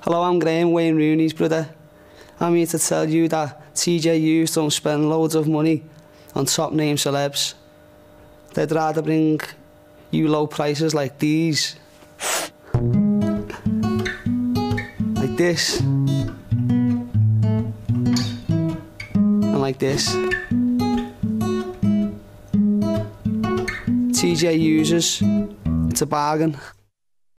Hello, I'm Graham, Wayne Rooney's brother. I'm here to tell you that TJ Hughes don't spend loads of money on top name celebs. They'd rather bring you low prices like these. Like this. And like this. TJ Hughes, it's a bargain.